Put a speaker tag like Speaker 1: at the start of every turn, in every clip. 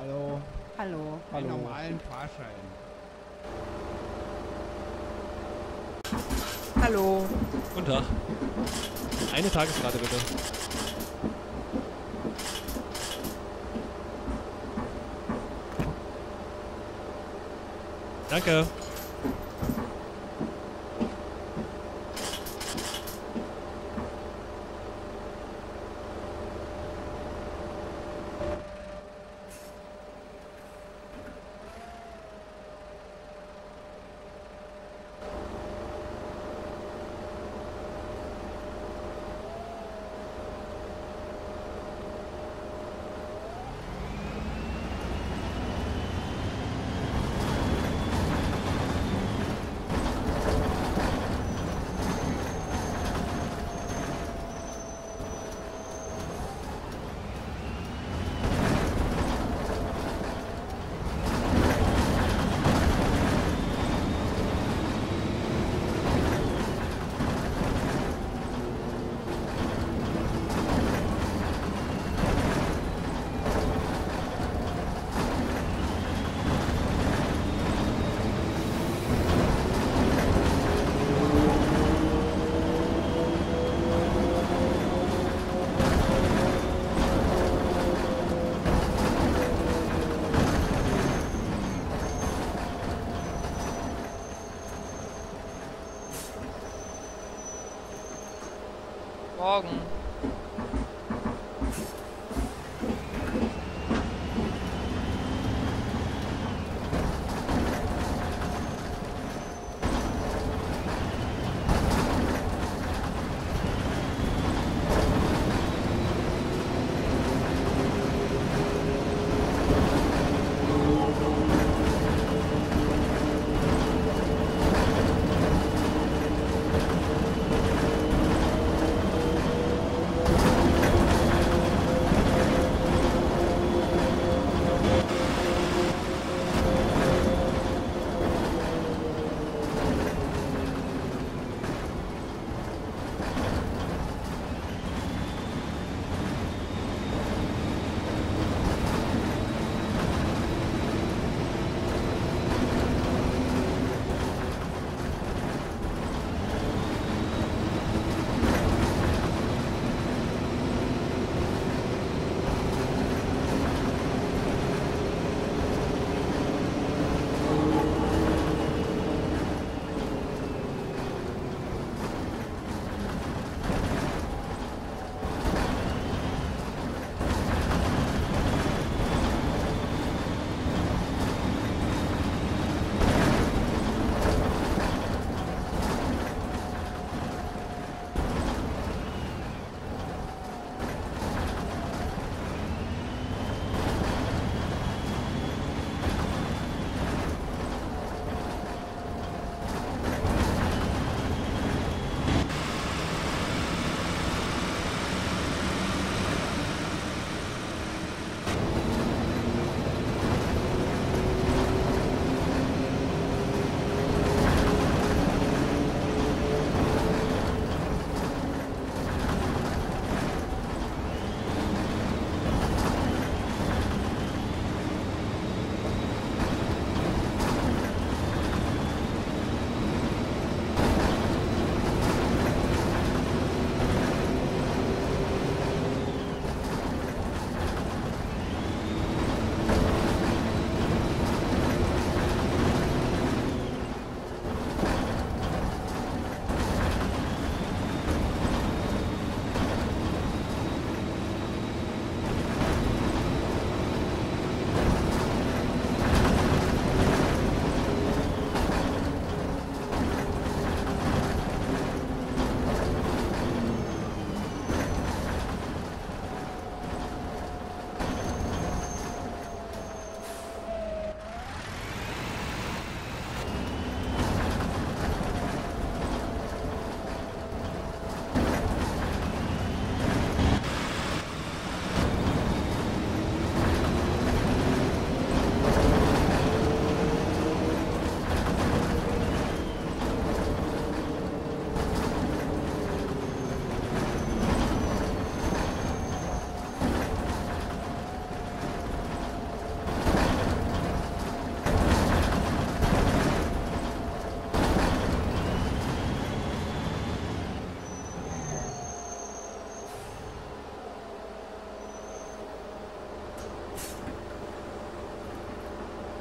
Speaker 1: Hallo.
Speaker 2: Hallo.
Speaker 3: Einen normalen Fahrschein.
Speaker 1: Hallo.
Speaker 2: Guten Tag. Eine Tageskarte bitte. Danke.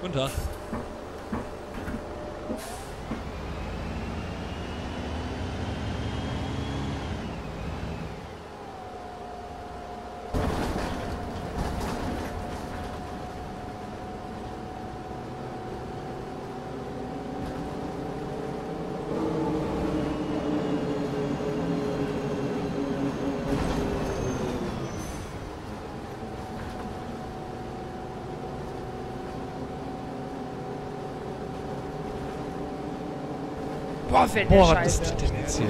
Speaker 2: Guten Tag.
Speaker 1: Boah, fällt der
Speaker 2: Boah, was ist das denn jetzt hier?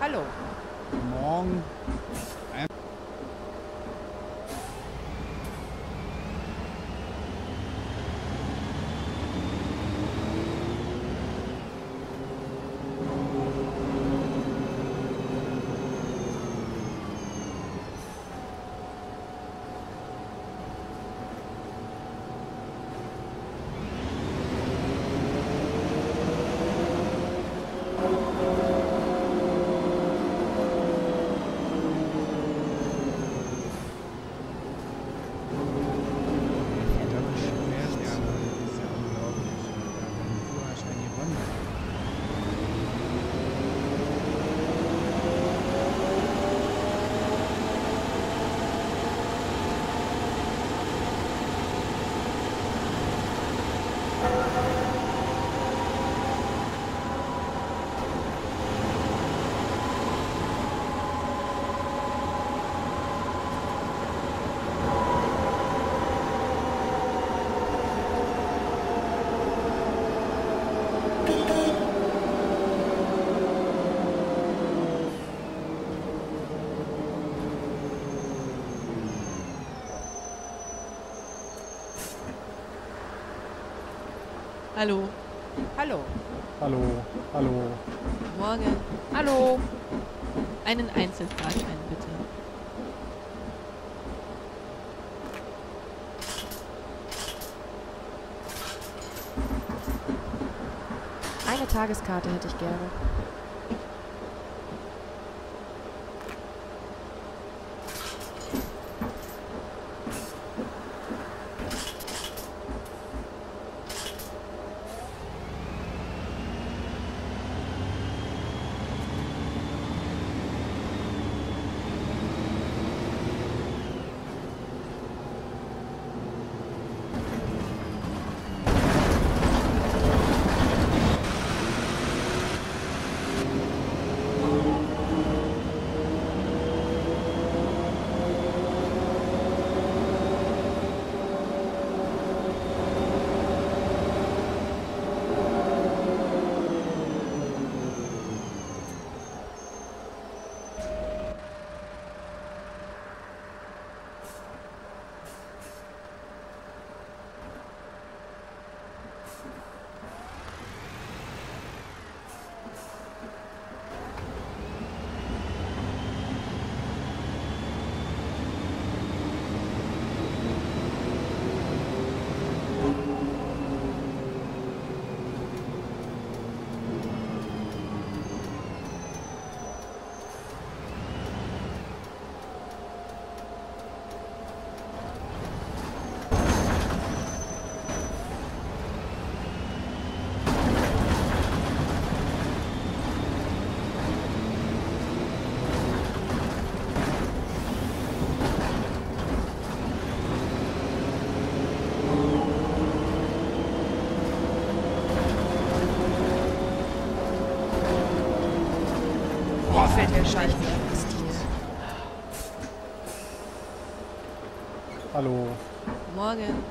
Speaker 1: Hallo.
Speaker 3: Morgen.
Speaker 4: Hallo.
Speaker 1: Hallo.
Speaker 3: Hallo, hallo.
Speaker 4: Morgen.
Speaker 1: Hallo.
Speaker 4: Einen Einzelfahrschein bitte.
Speaker 1: Eine Tageskarte hätte ich gerne.
Speaker 4: Morgen.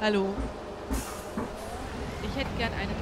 Speaker 4: Hallo. Ich hätte gern eine